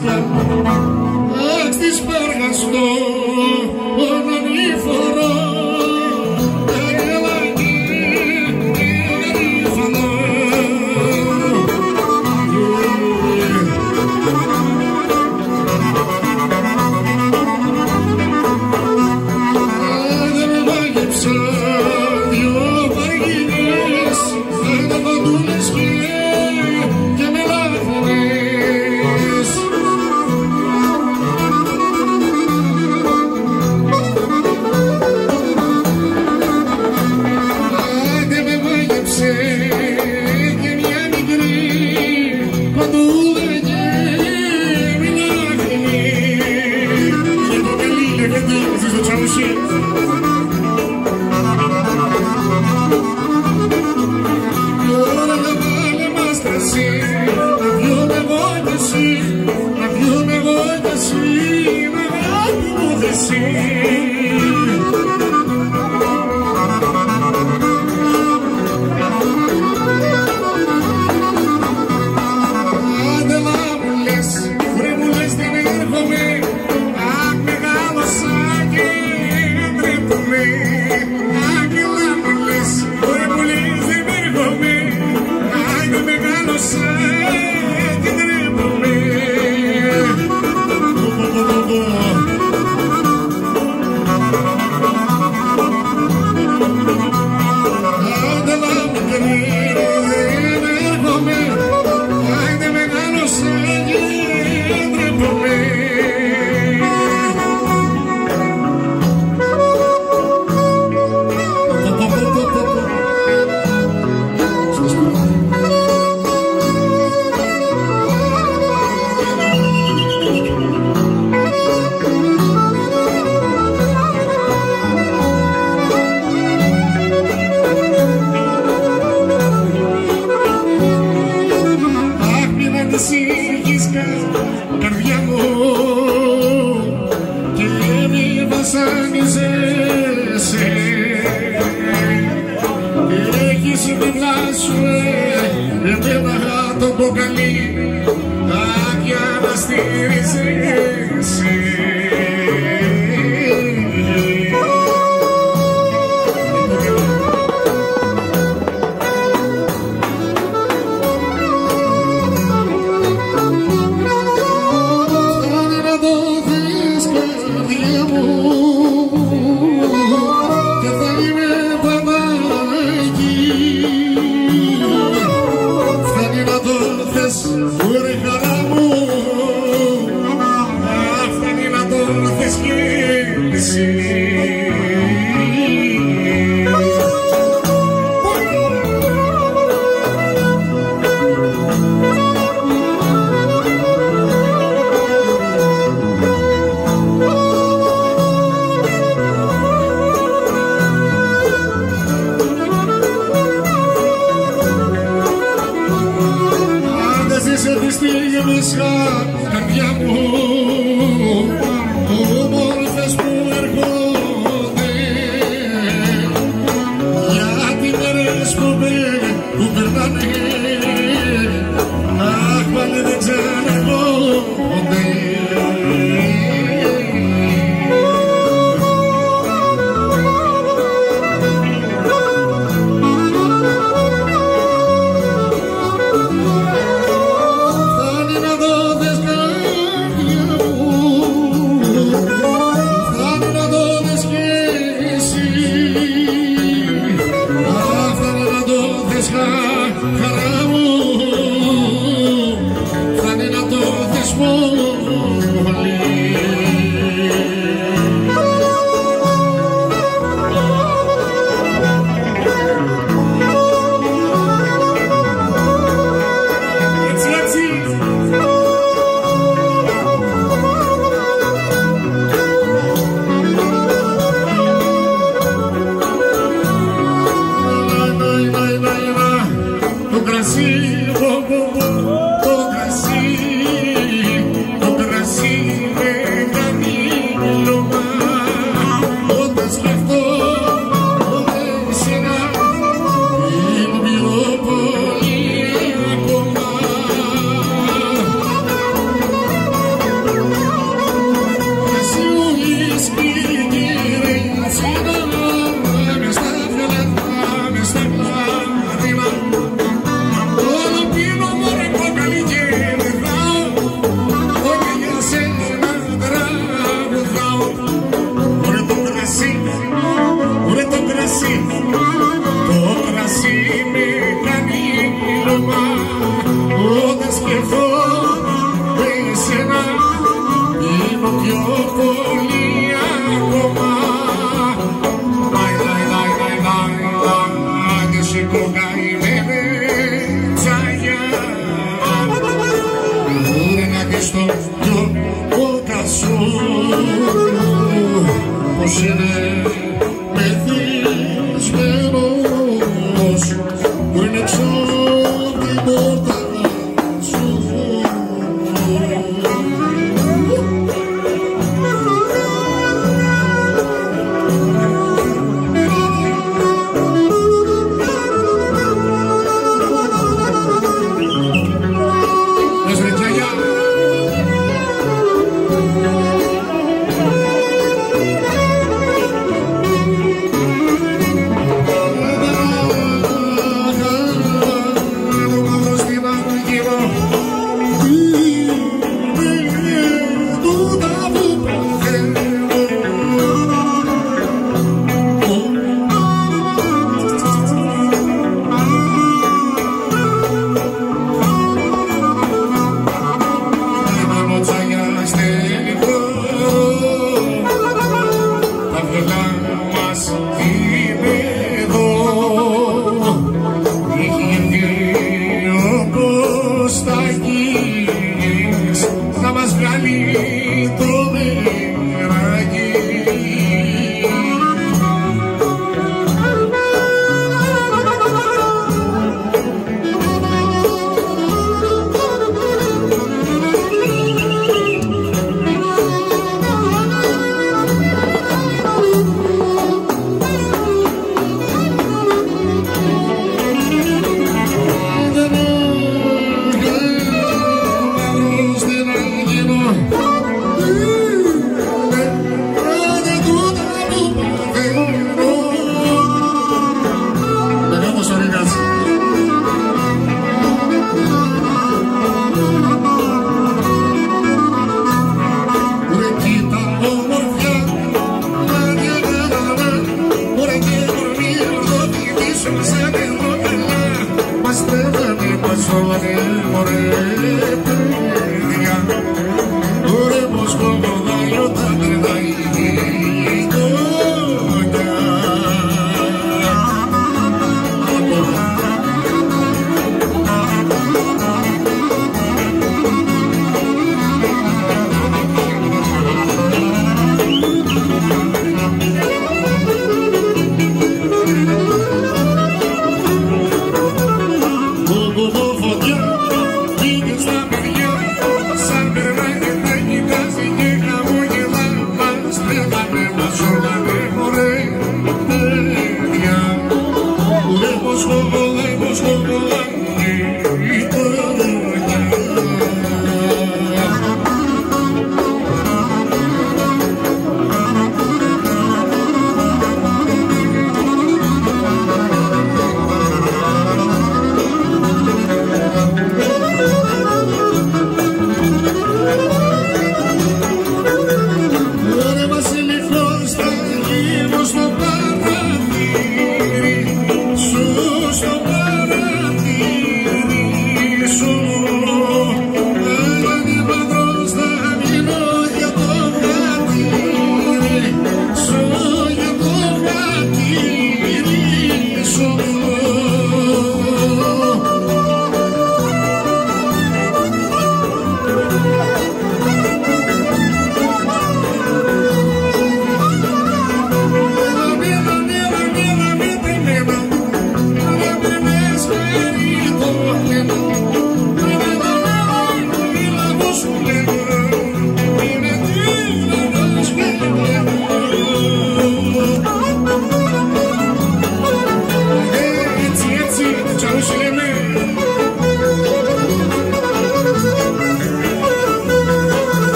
flow.